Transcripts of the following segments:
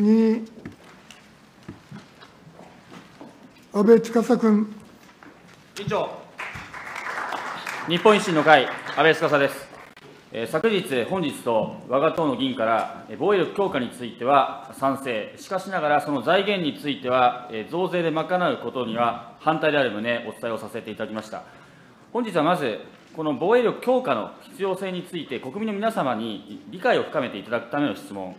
次に、安倍司君。委員長、日本維新の会、安倍司です。昨日、本日と我が党の議員から、防衛力強化については賛成、しかしながらその財源については、増税で賄うことには反対である旨、お伝えをさせていただきました。本日はまず、この防衛力強化の必要性について、国民の皆様に理解を深めていただくための質問、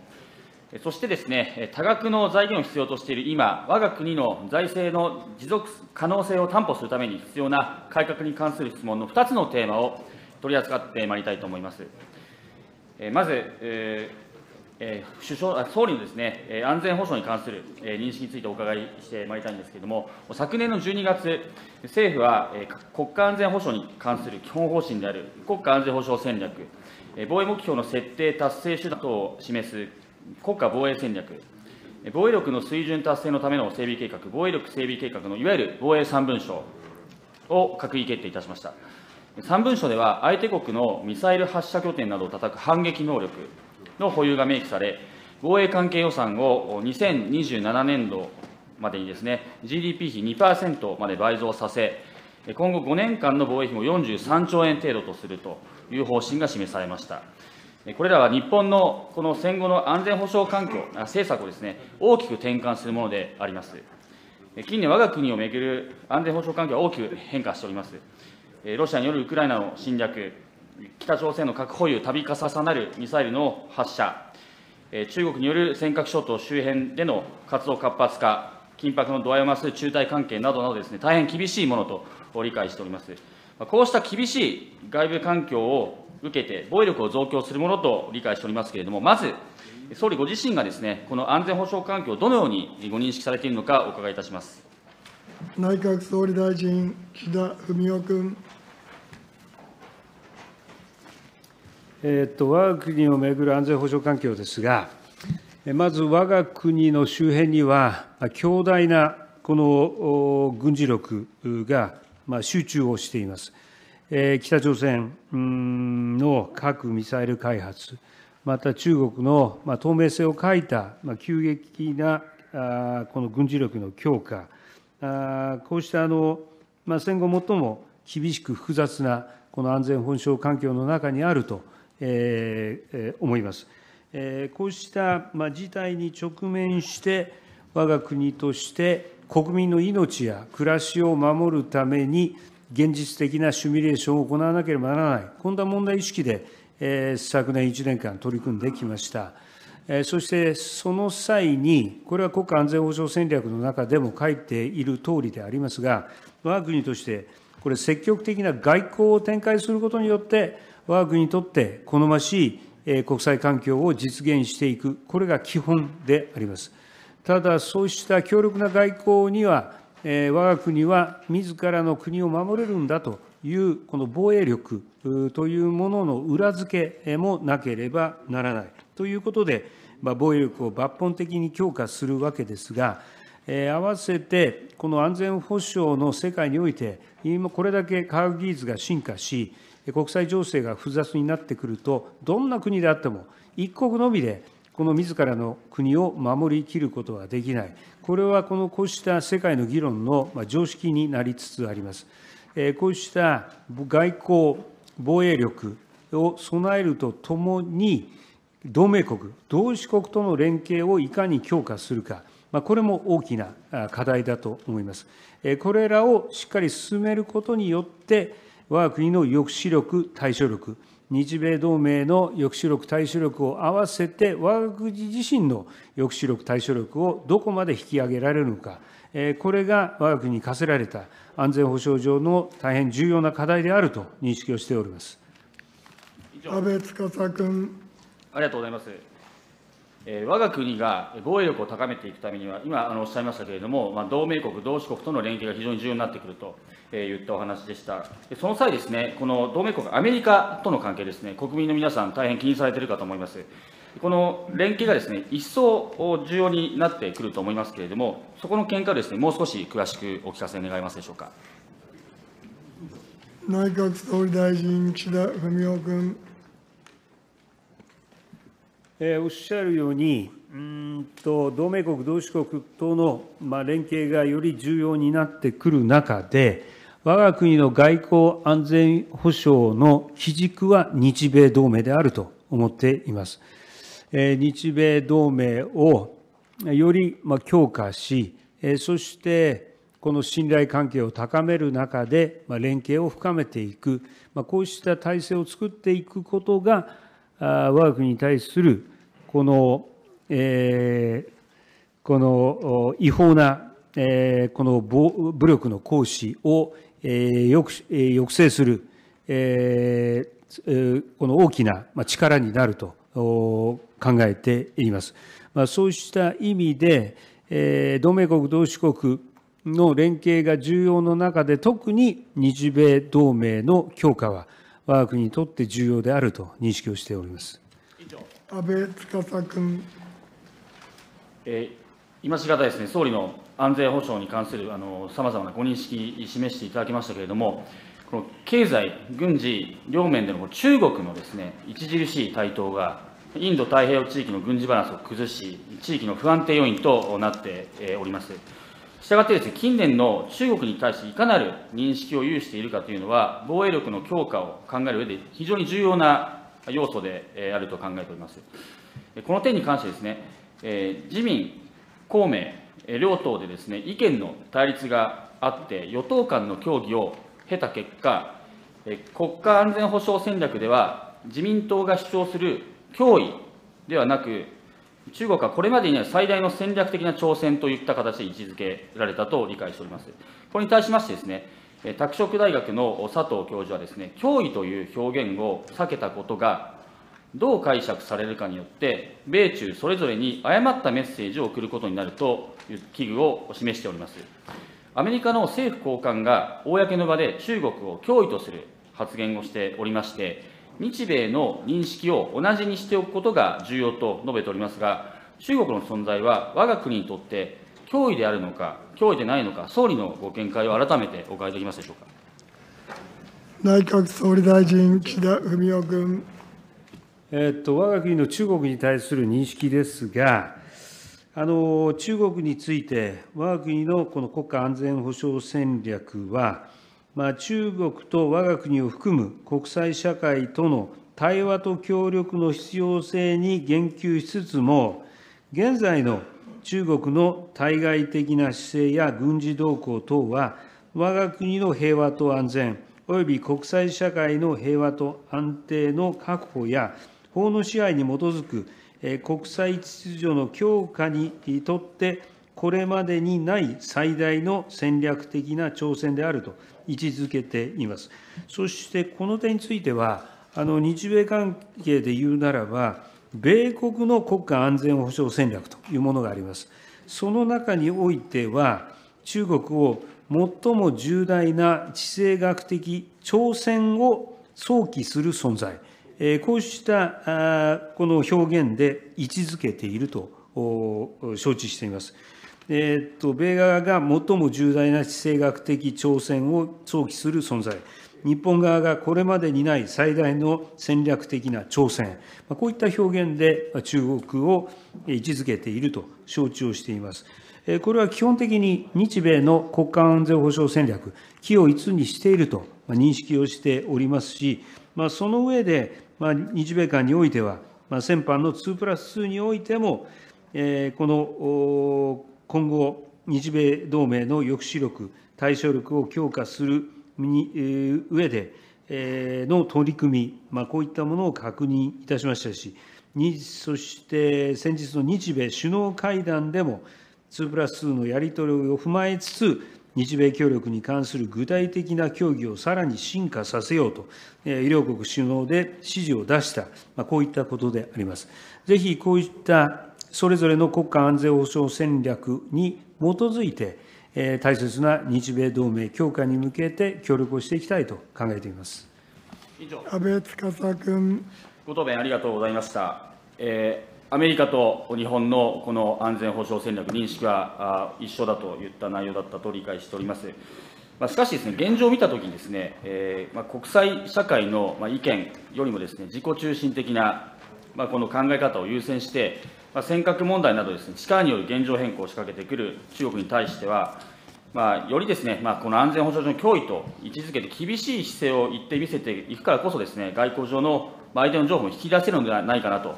そしてですね、多額の財源を必要としている今、我が国の財政の持続可能性を担保するために必要な改革に関する質問の2つのテーマを取り扱ってまいりたいと思います。まず、えー首相総理のですね、安全保障に関する、認識についてお伺いしてまいりたいんですけれども、昨年の12月、政府は、国家安全保障に関する基本方針である国家安全保障戦略、防衛目標の設定、達成手段等を示す国家防衛戦略、防衛力の水準達成のための整備計画、防衛力整備計画のいわゆる防衛三文書を閣議決定いたしました。3文書では、相手国のミサイル発射拠点などを叩く反撃能力の保有が明記され、防衛関係予算を2027年度までにですね、GDP 比2%まで倍増させ、今後5年間の防衛費も43兆円程度とするという方針が示されました。これらは日本のこの戦後の安全保障環境、政策をですね、大きく転換するものであります。近年、我が国を巡る安全保障環境は大きく変化しております。ロシアによるウクライナの侵略、北朝鮮の核保有、度重なるミサイルの発射、中国による尖閣諸島周辺での活動活発化、緊迫の度合いを増す中台関係などなどですね、大変厳しいものと理解しております。こうした厳しい外部環境を受けて、防衛力を増強するものと理解しておりますけれども、まず、総理ご自身がですね、この安全保障環境をどのようにご認識されているのか、お伺いいたします。内閣総理大臣、岸田文雄君。えーっと、我が国をめぐる安全保障環境ですが、えまず我が国の周辺には、まあ強大なこのお軍事力がまあ集中をしています。北朝鮮の核・ミサイル開発、また中国の透明性を欠いた急激なこの軍事力の強化、こうした、戦後最も厳しく複雑なこの安全保障環境の中にあると、思います。こうした事態に直面して、我が国として国民の命や暮らしを守るために、現実的なシミュレーションを行わなければならない、こんな問題意識で、え昨年1年間取り組んできました。えそしてその際に、これは国家安全保障戦略の中でも書いている通りでありますが、我が国として、これ、積極的な外交を展開することによって、我が国にとって好ましいえ国際環境を実現していく、これが基本であります。ただ、そうした強力な外交には、え我が国は自らの国を守れるんだという、この防衛力というものの裏付けもなければならない。ということで、防衛力を抜本的に強化するわけですが、え合わせて、この安全保障の世界において、今これだけ科学技術が進化し、国際情勢が複雑になってくると、どんな国であっても、一国のみでこの自らの国を守りきることはできない、これはこのこうした世界の議論の常識になりつつあります。こうした外交、防衛力を備えるとともに、同盟国、同志国との連携をいかに強化するか、これも大きな課題だと思います。これらをしっかり進めることによって、我が国の抑止力、対処力、日米同盟の抑止力、対処力を合わせて、我が国自身の抑止力、対処力をどこまで引き上げられるのか、えーこれが我が国に課せられた安全保障上の大変重要な課題であると認識をしております。安倍司君。ありがとうございます。えー我が国が防衛力を高めていくためには、今あのおっしゃいましたけれども、まあ、同盟国、同志国との連携が非常に重要になってくるとえー言ったお話でした。その際ですね、この同盟国、アメリカとの関係ですね、国民の皆さん、大変気にされているかと思います。この連携がですね、一層重要になってくると思いますけれども、そこの見解をですね、もう少し詳しくお聞かせ願えますでしょうか。内閣総理大臣、岸田文雄君。えおっしゃるように、うんと同盟国、同志国との、まあ、連携がより重要になってくる中で、我が国の外交安全保障の基軸は日米同盟であると思っています。えー日米同盟をよりまあ強化し、えーそしてこの信頼関係を高める中でまあ連携を深めていく、まあこうした体制を作っていくことが、あ我が国に対するこの、えーこの違法な、えーこの暴武力の行使を、えー抑抑制する、えーこの大きな力になると考えています。まあ、そうした意味で、えー同盟国、同志国の連携が重要の中で、特に日米同盟の強化は、我が国にとって重要であると認識をしております。安倍司君。えー今しがたですね、総理の安全保障に関するさまざまなご認識、示していただきましたけれども、この経済、軍事両面での中国のですね、著しい台頭が、インド太平洋地域の軍事バランスを崩し、地域の不安定要因となっております。したがってですね、近年の中国に対していかなる認識を有しているかというのは、防衛力の強化を考える上で非常に重要な要素であると考えております。この点に関してですね、自民、公明、両党でですね、意見の対立があって、与党間の協議を経た結果、国家安全保障戦略では、自民党が主張する脅威ではなく、中国はこれまでにない最大の戦略的な挑戦といった形で位置づけられたと理解しております。これに対しましてですね、拓殖大学の佐藤教授はですね、脅威という表現を避けたことが、どう解釈されるかによって、米中それぞれに誤ったメッセージを送ることになるという危惧を示しております。アメリカの政府高官が公の場で中国を脅威とする発言をしておりまして、日米の認識を同じにしておくことが重要と述べておりますが、中国の存在は我が国にとって脅威であるのか、脅威でないのか、総理のご見解を改めてお伺いできますでしょうか。内閣総理大臣、岸田文雄君。えっと、我が国の中国に対する認識ですが、あの中国について、我が国のこの国家安全保障戦略は、まあ、中国と我が国を含む国際社会との対話と協力の必要性に言及しつつも、現在の中国の対外的な姿勢や軍事動向等は、我が国の平和と安全、および国際社会の平和と安定の確保や、法の支配に基づく国際秩序の強化にとって、これまでにない最大の戦略的な挑戦であると位置づけています。そしてこの点については、あの日米関係で言うならば、米国の国家安全保障戦略というものがあります。その中においては、中国を最も重大な地政学的挑戦を想起する存在、こうしたこの表現で位置づけていると承知しています。えっと米側が最も重大な地政学的挑戦を想起する存在、日本側がこれまでにない最大の戦略的な挑戦、こういった表現で中国を位置づけていると承知をしています。これは基本的に日米の国家安全保障戦略、機を一にしていると認識をしておりますし、その上で、日米間においては、先般の2プラス2においても、この今後、日米同盟の抑止力、対処力を強化するにえー上で、えの取り組み、まあ、こういったものを確認いたしましたし、にそして先日の日米首脳会談でも、2プラス2のやり取りを踏まえつつ、日米協力に関する具体的な協議をさらに進化させようと、えー両国首脳で指示を出した、まあ、こういったことであります。ぜひこういったそれぞれの国家安全保障戦略に基づいて、大切な日米同盟強化に向けて協力をしていきたいと考えています。以上安倍司君。ご答弁ありがとうございました。えーアメリカと日本のこの安全保障戦略、認識はあ一緒だといった内容だったと理解しております。まあ、しかしですね、現状を見たときにですね、えーまあ、国際社会のまあ意見よりもですね、自己中心的なまあ、この考え方を優先して、まあ、尖閣問題などですね、力による現状変更を仕掛けてくる中国に対しては、まあ、よりですね、まあ、この安全保障上の脅威と位置づけて厳しい姿勢を一定見せていくからこそですね、外交上の相手の情報を引き出せるのではないかなと、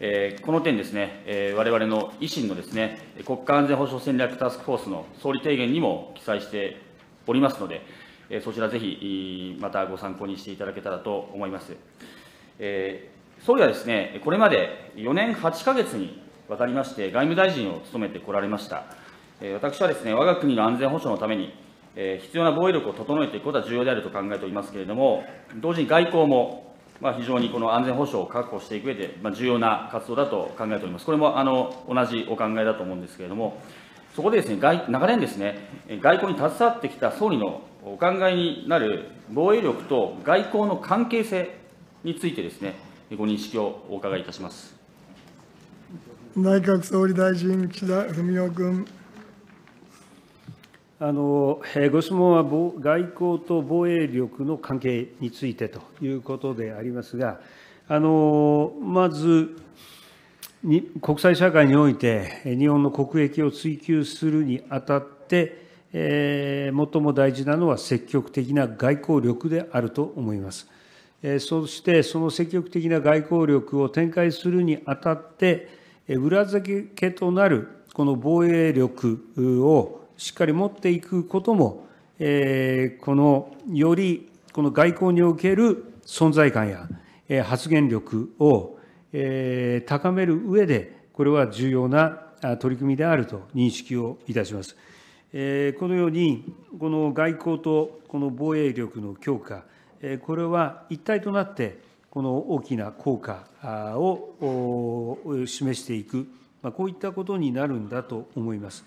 えーこの点ですね、えー我々の維新のですね、国家安全保障戦略タスクフォースの総理提言にも記載しておりますので、えそちらぜひ、またご参考にしていただけたらと思います。えー総理はですね、これまで4年8か月にわたりまして、外務大臣を務めてこられました。私はですね、我が国の安全保障のために、必要な防衛力を整えていくことは重要であると考えておりますけれども、同時に外交も、まあ、非常にこの安全保障を確保していく上で、まあ、重要な活動だと考えております。これもあの同じお考えだと思うんですけれども、そこでですね、外長年ですね、外交に携わってきた総理のお考えになる防衛力と外交の関係性についてですね、ご認識をお伺いいたします。内閣総理大臣、岸田文雄君。あのえーご質問は防外交と防衛力の関係についてということでありますが、あのまず、に国際社会において、えー日本の国益を追求するにあたって、えー最も大事なのは積極的な外交力であると思います。そして、その積極的な外交力を展開するにあたって、裏付けとなるこの防衛力をしっかり持っていくことも、えこのよりこの外交における存在感やえ発言力をえ高める上で、これは重要な取り組みであると認識をいたします。えこのように、この外交とこの防衛力の強化、これは一体となって、この大きな効果を示していく、こういったことになるんだと思います。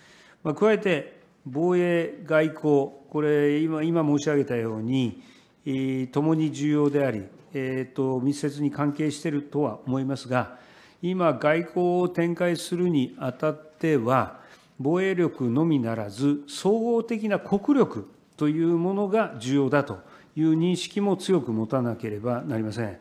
加えて、防衛、外交、これ、今申し上げたように、えー共に重要であり、密接に関係しているとは思いますが、今、外交を展開するにあたっては、防衛力のみならず、総合的な国力というものが重要だという認識も強く持たなければなりません。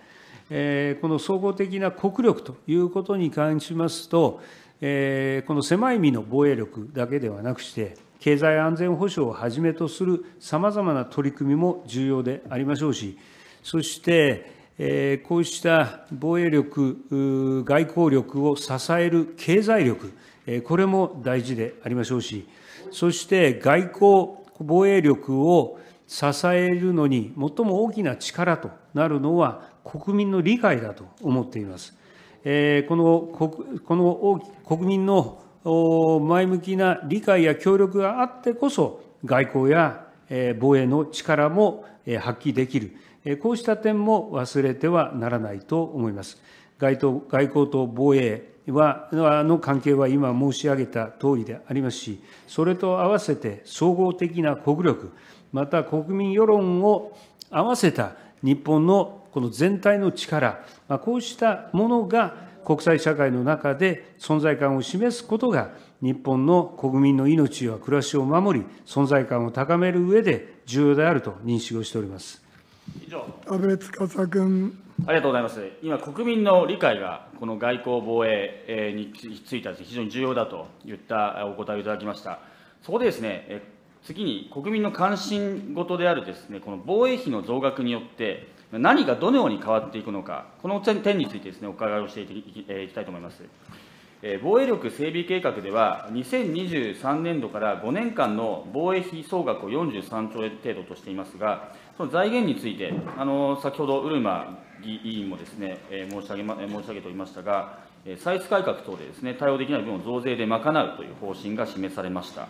この総合的な国力ということに関しますと、この狭い意味の防衛力だけではなくして、経済安全保障をはじめとするさまざまな取り組みも重要でありましょうし、そして、こうした防衛力、外交力を支える経済力、これも大事でありましょうし、そして外交、防衛力を支えるのに最も大きな力となるのは国民の理解だと思っています。えーこの国この国民の前向きな理解や協力があってこそ、外交や防衛の力も発揮できる、こうした点も忘れてはならないと思います。外交と防衛はの関係は今申し上げた通りでありますし、それと合わせて総合的な国力、また国民世論を合わせた日本のこの全体の力、まあこうしたものが国際社会の中で存在感を示すことが、日本の国民の命や暮らしを守り、存在感を高める上で重要であると認識をしております。以上、安倍司君。ありがとうございます。今、国民の理解が、この外交防衛えーについては非常に重要だといったお答えをいただきました。そこでですね、え次に国民の関心事であるですね、この防衛費の増額によって、何がどのように変わっていくのか、この点についてですね、お伺いをしていきいきたいと思います。防衛力整備計画では、2023年度から5年間の防衛費総額を43兆円程度としていますが、その財源について、あの先ほど、うるま議員もですね、え申し上げま申し上げておりましたが、歳出改革等でですね、対応できない分を増税で賄うという方針が示されました。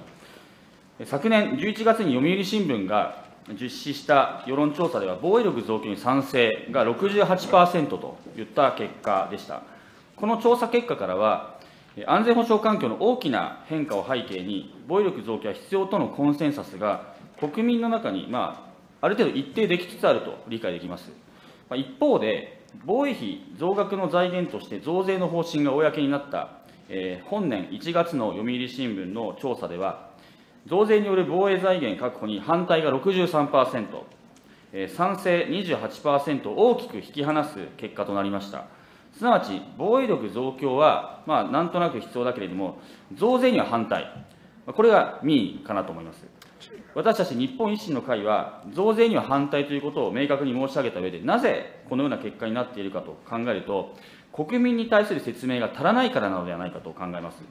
昨年11月に読売新聞が実施した世論調査では、防衛力増強に賛成が68%といった結果でした。この調査結果からは、安全保障環境の大きな変化を背景に、防衛力増強は必要とのコンセンサスが、国民の中に、まあ、ある程度一定できつつあると理解できます。まあ一方で、防衛費増額の財源として増税の方針が公になった、えー本年1月の読売新聞の調査では、増税による防衛財源確保に反対が63%、えー賛成28%を大きく引き離す結果となりました。すなわち、防衛力増強は、まあ、なんとなく必要だけれども、増税には反対、これが民意かなと思います。私たち日本維新の会は、増税には反対ということを明確に申し上げたうえで、なぜこのような結果になっているかと考えると、国民に対する説明が足らないからなのではないかと考えます。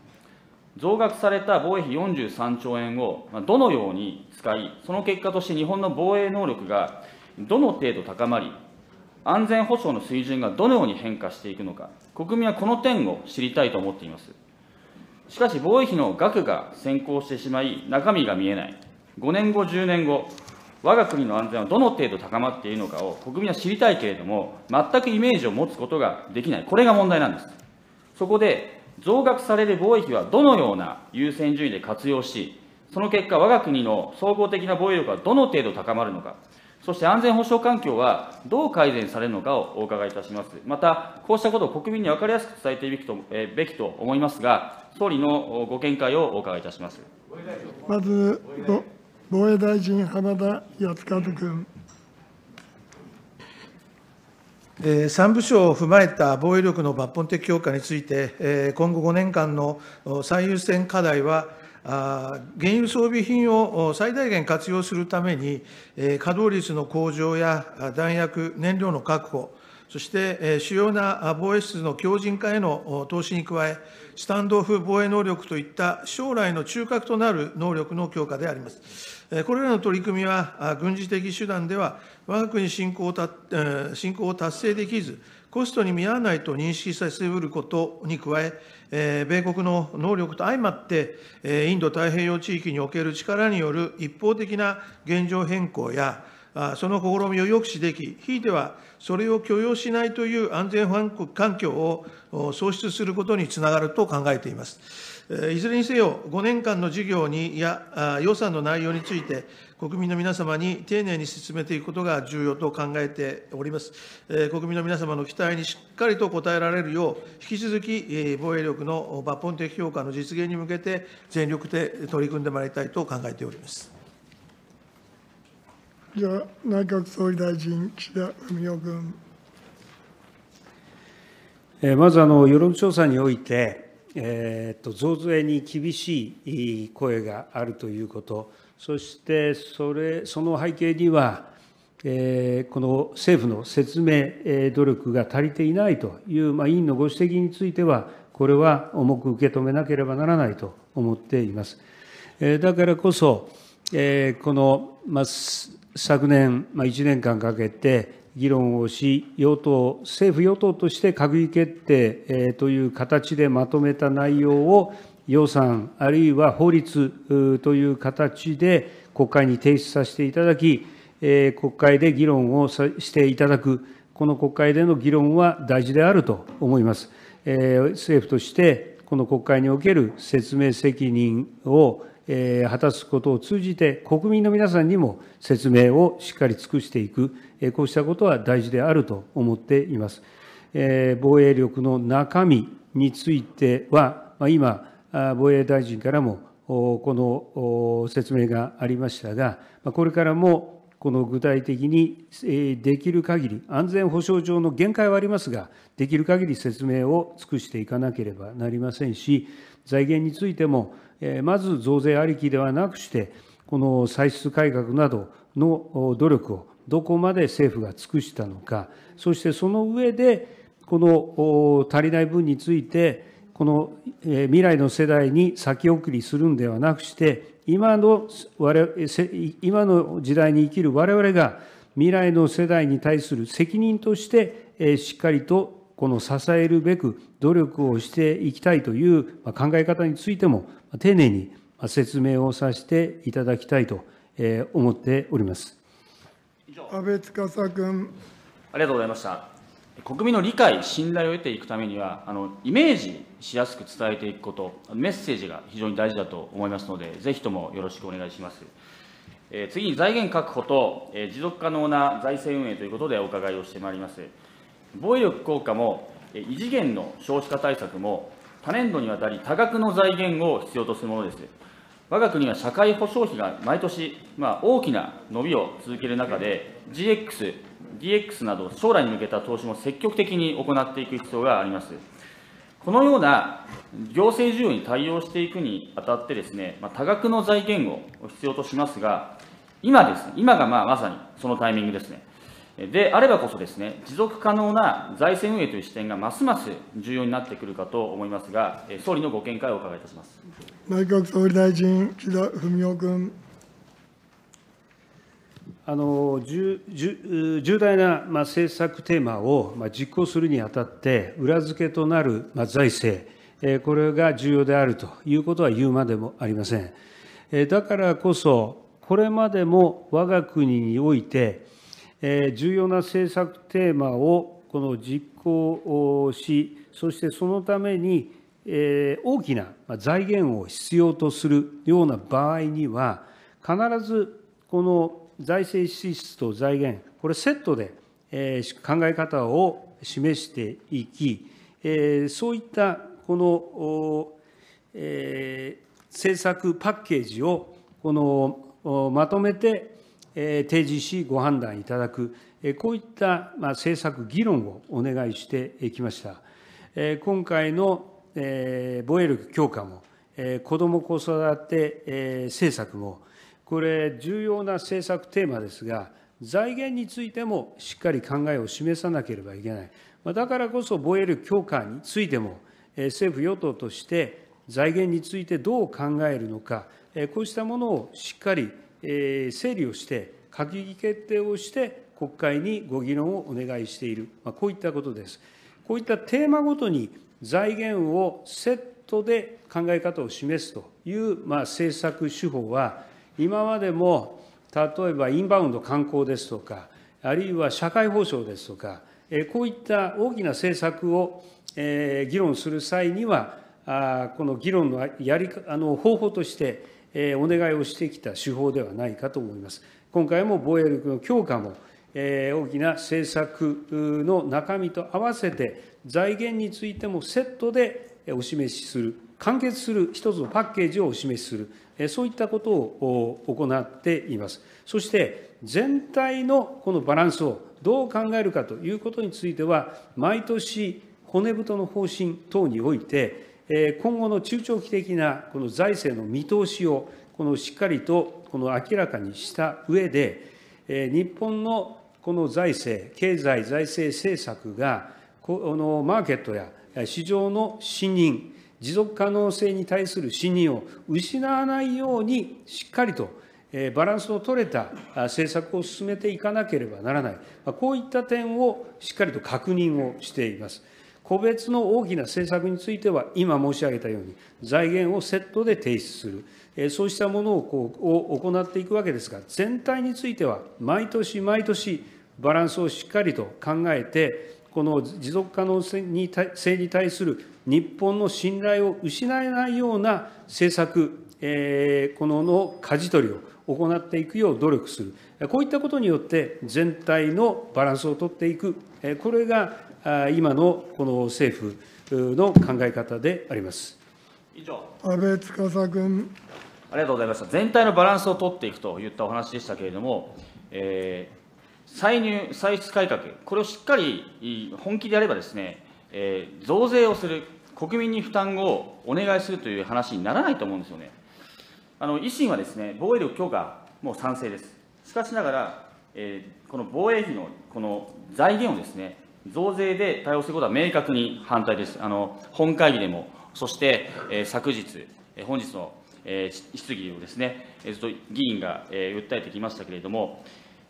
増額された防衛費43兆円をどのように使い、その結果として日本の防衛能力がどの程度高まり、安全保障の水準がどのように変化していくのか、国民はこの点を知りたいと思っています。しかし、防衛費の額が先行してしまい、中身が見えない、5年後、10年後、我が国の安全はどの程度高まっているのかを国民は知りたいけれども、全くイメージを持つことができない、これが問題なんです。そこで、増額される防衛費はどのような優先順位で活用し、その結果、我が国の総合的な防衛力はどの程度高まるのか、そして安全保障環境はどう改善されるのかをお伺いいたします。また、こうしたことを国民に分かりやすく伝えていくべきと,、えべきと思いますが、総理のご見解をお伺いいたします。まず、防衛大臣、浜田靖一君。3部署を踏まえた防衛力の抜本的強化について、今後5年間の最優先課題は、原油装備品を最大限活用するために、稼働率の向上や弾薬、燃料の確保、そして主要な防衛室の強靭化への投資に加え、スタンドオフ防衛能力といった将来の中核となる能力の強化であります。これらの取り組みは、軍事的手段では、わが国侵攻進行を達成できず、コストに見合わないと認識させうることに加え、米国の能力と相まって、インド太平洋地域における力による一方的な現状変更や、その試みを抑止でき、ひいてはそれを許容しないという安全環境を創出することにつながると考えています。いずれにせよ、5年間の事業にや予算の内容について、国民の皆様に丁寧に進めていくことが重要と考えております。国民の皆様の期待にしっかりと応えられるよう、引き続き防衛力の抜本的強化の実現に向けて、全力で取り組んでまいりたいと考えておりますじゃあ、内閣総理大臣、岸田文雄君。まず、世論調査において、増税に厳しい声があるということ、そしてそれその背景には、え、この政府の説明努力が足りていないという、まあ、委員のご指摘については、これは重く受け止めなければならないと思っています。え、だからこそ、え、この、ま、昨年、ま、1年間かけて、議論をし、与党、政府・与党として閣議決定という形でまとめた内容を予算、あるいは法律という形で国会に提出させていただき、国会で議論をしていただく、この国会での議論は大事であると思います。政府としてこの国会における説明責任を果たすことを通じて、国民の皆さんにも説明をしっかり尽くしていく、こうしたことは大事であると思っています。防衛力の中身については、今、防衛大臣からもこの説明がありましたが、これからもこの具体的にできる限り、安全保障上の限界はありますが、できる限り説明を尽くしていかなければなりませんし、財源についても、まず増税ありきではなくして、この歳出改革などの努力をどこまで政府が尽くしたのか、そしてその上で、この足りない分について、この未来の世代に先送りするんではなくして、今の我今の時代に生きる我々が未来の世代に対する責任として、しっかりとこの支えるべく努力をしていきたいという考え方についても、丁寧に説明をさせていただきたいと思っております。安倍司君。ありがとうございました。国民の理解、信頼を得ていくためには、あのイメージしやすく伝えていくこと、メッセージが非常に大事だと思いますので、ぜひともよろしくお願いします。えー、次に財源確保と、えー、持続可能な財政運営ということでお伺いをしてまいります。防衛力強化も、異次元の少子化対策も、多年度にわたり多額の財源を必要とするものです。我が国は社会保障費が毎年、まあ、大きな伸びを続ける中で、GX、DX など、将来に向けた投資も積極的に行っていく必要があります。このような行政需要に対応していくにあたってですね、まあ、多額の財源を必要としますが、今ですね、今がまあまさにそのタイミングですね。であればこそですね、持続可能な財政運営という視点がますます重要になってくるかと思いますが、総理のご見解をお伺いいたします内閣総理大臣、岸田文雄君。あの重重大な、まあ、政策テーマを、まあ、実行するにあたって、裏付けとなる、まあ、財政、えー、これが重要であるということは言うまでもありません。えー、だからこそ、これまでも我が国において、えー、重要な政策テーマをこの実行し、そしてそのために、大きな財源を必要とするような場合には、必ずこの財政支出と財源、これセットで、考え方を示していき、そういったこの、政策パッケージをこのまとめて提示し、ご判断いただく、こういった政策議論をお願いしてきました。今回の防衛力強化も、子ども子育て政策も、これ、重要な政策テーマですが、財源についてもしっかり考えを示さなければいけない。だからこそ防衛力強化についても、政府・与党として財源についてどう考えるのか、こうしたものをしっかり整理をして、閣議決定をして、国会にご議論をお願いしている、こういったことです。こういったテーマごとに財源をセットで考え方を示すという、ま、政策手法は、今までも例えばインバウンド観光ですとか、あるいは社会保障ですとか、こういった大きな政策を議論する際には、この議論のやりあの方法としてお願いをしてきた手法ではないかと思います。今回も防衛力の強化も大きな政策の中身と合わせて、財源についてもセットでお示しする、完結する一つのパッケージをお示しする、そういったことを行っています。そして全体のこのバランスをどう考えるかということについては、毎年、骨太の方針等において、今後の中長期的なこの財政の見通しを、しっかりと明らかにした上で、日本のこの財政、経済財政政策が、このマーケットや市場の信任、持続可能性に対する信任を失わないように、しっかりとバランスの取れた政策を進めていかなければならない、こういった点をしっかりと確認をしています。個別の大きな政策については、今申し上げたように、財源をセットで提出する、そうしたものを行っていくわけですが、全体については、毎年毎年、バランスをしっかりと考えて、この持続可能性に対する日本の信頼を失えないような政策、えー、このの舵取りを行っていくよう努力する、こういったことによって、全体のバランスを取っていく、これが今のこの政府の考え方であります以上安倍司君。ありがとうございました。全体のバランスを取っていくといったお話でしたけれども、えー、歳入、歳出改革、これをしっかり本気でやればですね、えー、増税をする、国民に負担をお願いするという話にならないと思うんですよね。あの維新はですね、防衛力強化、もう賛成です。しかしながら、えー、この防衛費のこの財源をですね、増税で対応することは明確に反対です。あの本会議でも、そして、えー、昨日え、本日の、えー、質疑をですね、ずっと議員が、えー、訴えてきましたけれども、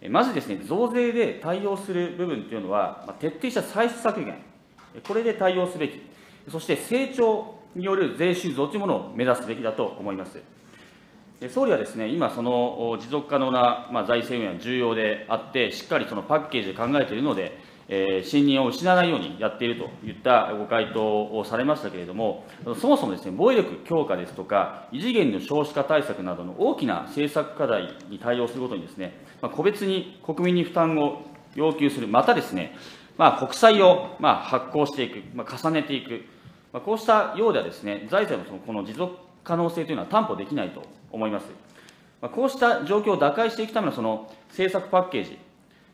まずですね、増税で対応する部分というのは、まあ、徹底した歳出削減、これで対応すべき、そして成長による税収増というものを目指すべきだと思います。総理はですね、今、その持続可能な、まあ、財政運営は重要であって、しっかりそのパッケージで考えているので、えー、信任を失わないようにやっているといったご回答をされましたけれども、そもそもですね、防衛力強化ですとか、異次元の少子化対策などの大きな政策課題に対応するごとにですね、まあ、個別に国民に負担を要求する、またですね、まあ、国債をまあ発行していく、まあ、重ねていく、まあ、こうしたようではですね、財政のそのこの持続可能性というのは担保できないと思います。まあ、こうした状況を打開していくためのその政策パッケージ、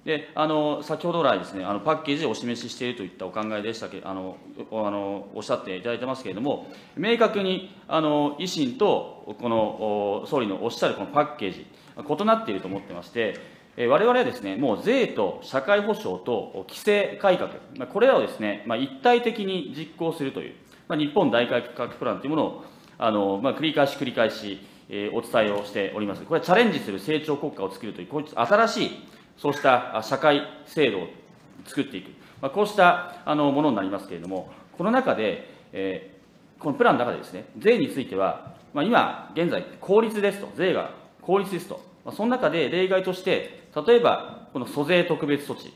であの先ほど来です、ね、あのパッケージでお示ししているといったお考えでしたけあのあのおっしゃっていただいてますけれども、明確にあの維新とこの総理のおっしゃるこのパッケージ、異なっていると思ってまして、われわれはですね、もう税と社会保障と規制改革、これらをですね、まあ、一体的に実行するという、まあ、日本大改革プランというものをあの、まあ、繰り返し繰り返し、え、お伝えをしております。これはチャレンジする成長国家を作るという、こういった新しいそうした社会制度を作っていく、まあ、こうしたあのものになりますけれども、この中で、えー、このプランの中でですね、税については、まあ、今現在、公立ですと、税が公立ですと、まあ、その中で例外として、例えばこの租税特別措置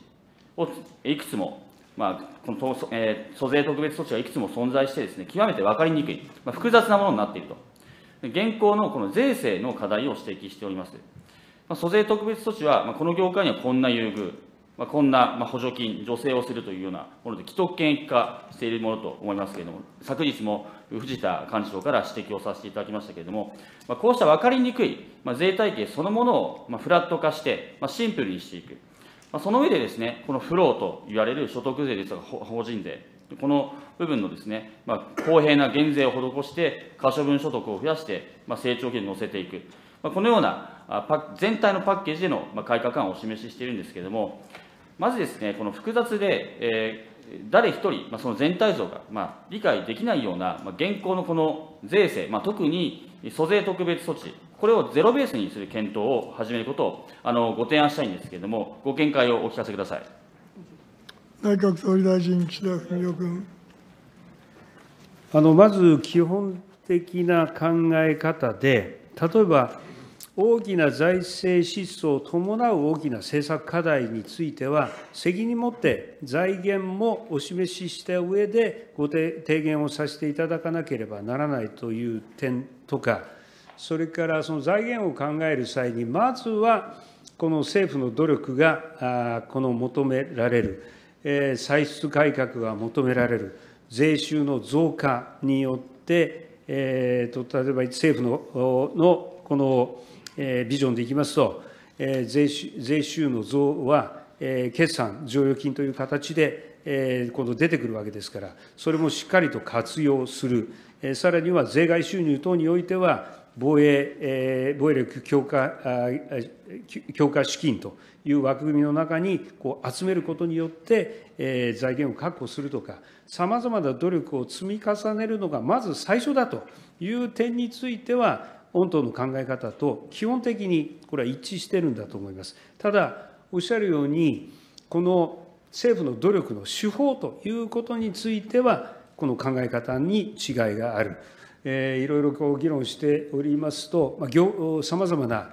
をいくつも、まあ、この、えー、租税特別措置がいくつも存在してですね、極めて分かりにくい、まあ、複雑なものになっていると。現行のこの税制の課題を指摘しております。まあ、租税特別措置は、まあ、この業界にはこんな優遇、まあ、こんな、まあ、補助金、助成をするというようなもので、既得権益化しているものと思いますけれども、昨日も藤田幹事長から指摘をさせていただきましたけれども、まあ、こうした分かりにくい、まあ、税体系そのものを、まあ、フラット化して、まあ、シンプルにしていく、まあ、その上でですね、このフローと言われる所得税ですとか法人税、この部分のですね、まあ、公平な減税を施して、可処分所得を増やして、まあ、成長期に乗せていく、まあ、このような全体のパッケージでの改革案をお示ししているんですけれども、まずですね、この複雑で、えー、誰一人、まあ、その全体像が、まあ、理解できないような、まあ、現行のこの税制、まあ、特に租税特別措置、これをゼロベースにする検討を始めることをあのご提案したいんですけれども、ご見解をお聞かせください。内閣総理大臣、岸田文雄君。あのまず基本的な考え方で、例えば大きな財政支出を伴う大きな政策課題については、責任持って財源もお示しした上で、ご提言をさせていただかなければならないという点とか、それからその財源を考える際に、まずはこの政府の努力がこの求められる、歳出改革が求められる、税収の増加によって、えー、と例えば政府のこのビジョンでいきますと、税収の増は、決算剰余金という形で、え今度出てくるわけですから、それもしっかりと活用する、さらには税外収入等においては、防衛、防衛力強化強化資金という枠組みの中にこう集めることによって、財源を確保するとか、さまざまな努力を積み重ねるのがまず最初だという点については、御党の考え方と基本的にこれは一致してるんだと思います。ただ、おっしゃるように、この政府の努力の手法ということについては、この考え方に違いがある。えー、いろいろこう議論しておりますと、さまざ、まな、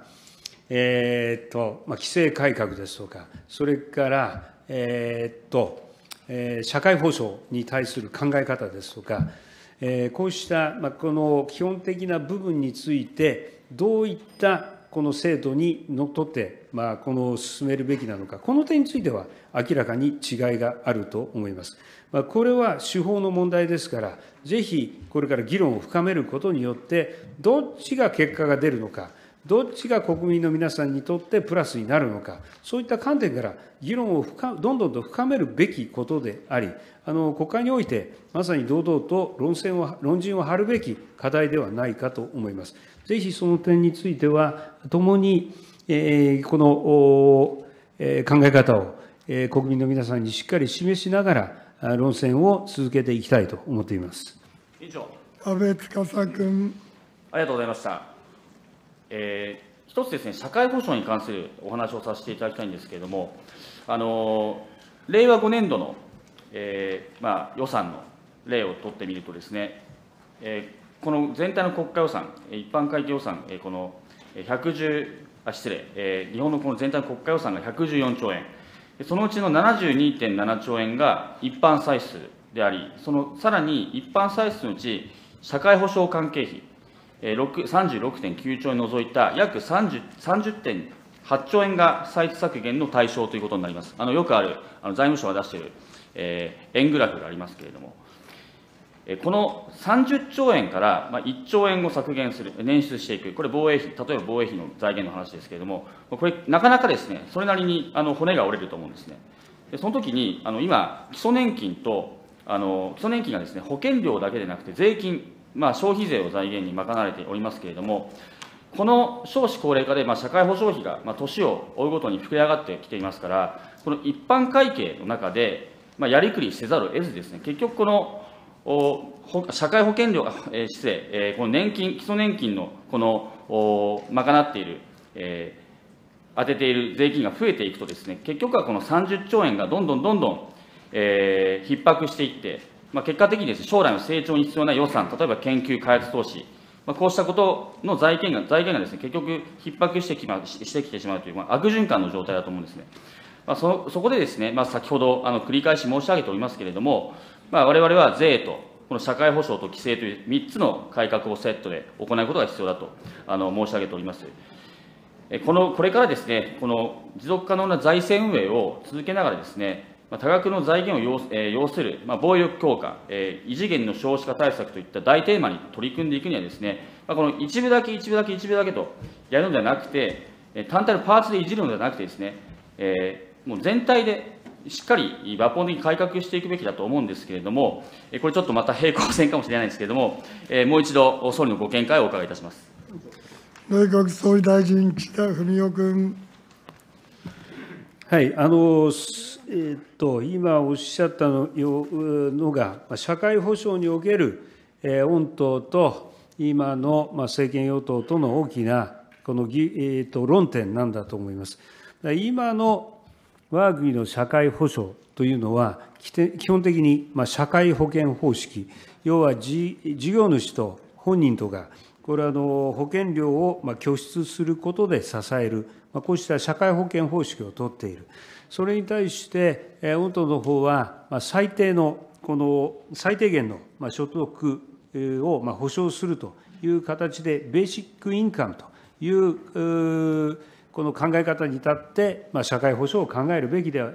えー、っとまあ、規制改革ですとか、それから、えー、っと、えー、社会保障に対する考え方ですとか、こうしたこの基本的な部分について、どういったこの制度にのっとって、この進めるべきなのか、この点については明らかに違いがあると思います。これは手法の問題ですから、ぜひこれから議論を深めることによって、どっちが結果が出るのか、どっちが国民の皆さんにとってプラスになるのか、そういった観点から議論を深どんどんと深めるべきことであり、あの国会において、まさに堂々と論戦を論陣を張るべき課題ではないかと思います。ぜひその点については、ともに、えー、この、えー、考え方を、えー、国民の皆さんにしっかり示しながら、論戦を続けていきたいと思っています。委員長安倍司君。ありがとうございました。えー、一つですね、社会保障に関するお話をさせていただきたいんですけれども、あの令和5年度の、えーまあ、予算の例を取ってみるとですね、えー、この全体の国家予算、一般会計予算、この110、あ失礼、えー、日本のこの全体の国家予算が114兆円、そのうちの72.7兆円が一般歳出であり、そのさらに一般歳出のうち、社会保障関係費、36.9兆円除いた約30.8 30兆円が歳出削減の対象ということになります。あのよくあるあの財務省が出している、えー、円グラフがありますけれども、えこの30兆円からまあ1兆円を削減する、捻出していく、これ防衛費、例えば防衛費の財源の話ですけれども、これ、なかなかですね、それなりにあの骨が折れると思うんですね。でその時に、あの今、基礎年金と、あの基礎年金がですね、保険料だけでなくて税金、まあ、消費税を財源に賄われておりますけれども、この少子高齢化で、まあ、社会保障費が、まあ、年を追うごとに膨れ上がってきていますから、この一般会計の中で、まあ、やりくりせざるを得ずですね、結局この、お社会保険料、えー失礼、えーこの年金、基礎年金のこの、お賄っている、えー当てている税金が増えていくとですね、結局はこの30兆円がどんどんどんどん、えー逼迫していって、まあ、結果的にですね、将来の成長に必要な予算、例えば研究開発投資、まあ、こうしたことの財源が、財源がですね、結局逼迫してきましてきてしまうという、まあ、悪循環の状態だと思うんですね。まあ、そそこでですね、まあ、先ほどあの繰り返し申し上げておりますけれども、まあ、われわれは税と、この社会保障と規制という3つの改革をセットで行うことが必要だとあの申し上げております。このこれからですね、この持続可能な財政運営を続けながらですね、まあ多額の財源を要,、えー要する、まあ、防衛力強化、えー異次元の少子化対策といった大テーマに取り組んでいくにはですね、まあ、この一部だけ一部だけ一部だけとやるのではなくて、単体のパーツでいじるのではなくてですね、えーもう全体でしっかり抜本的に改革していくべきだと思うんですけれども、これちょっとまた平行線かもしれないんですけれども、えーもう一度総理のご見解をお伺いいたします。内閣総理大臣、岸田文雄君。はい、あの、えーっと、今おっしゃったのよのが、社会保障における、えー御党と今の、まあ、政権与党との大きな、この、えーっと、論点なんだと思います。今の我が国の社会保障というのは、基本的に、まあ、社会保険方式、要は事事業主と本人とが、これは保険料を拠出することで支える、こうした社会保険方式を取っている。それに対して、御党の方は、最低の、この最低限の所得を保障するという形で、ベーシックインカムというこの考え方に立って、社会保障を考えるべきだ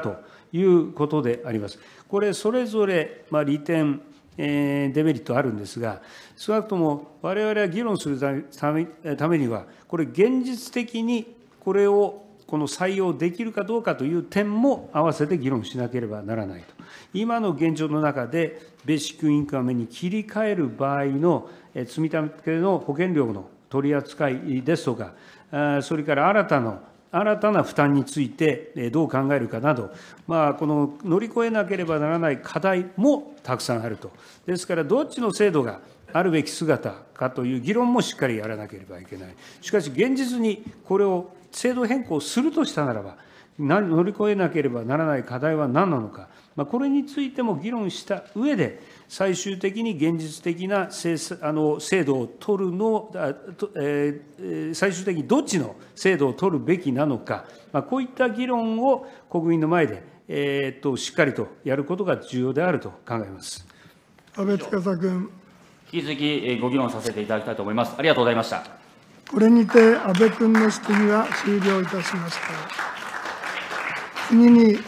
ということであります。これ、それぞれ、利点、デメリットあるんですが、少なくとも我々は議論するためには、これ、現実的にこれをこの採用できるかどうかという点も合わせて議論しなければならないと。今の現状の中で、ベーシックインカムに切り替える場合の積み立ての保険料の取り扱いですとか、それから新たな新たな負担についてどう考えるかなど、まあ、この乗り越えなければならない課題もたくさんあると。ですから、どっちの制度があるべき姿かという議論もしっかりやらなければいけない。しかし、現実にこれを制度変更するとしたならば、乗り越えなければならない課題は何なのか、これについても議論した上で、最終的に現実的な制あの制度を取るの、最終的にどっちの制度を取るべきなのか、まあ、こういった議論を国民の前で、えーっとしっかりとやることが重要であると考えます。安倍司君。引き続きえーご議論させていただきたいと思います。ありがとうございました。これにて安倍君の質疑は終了いたしました。次に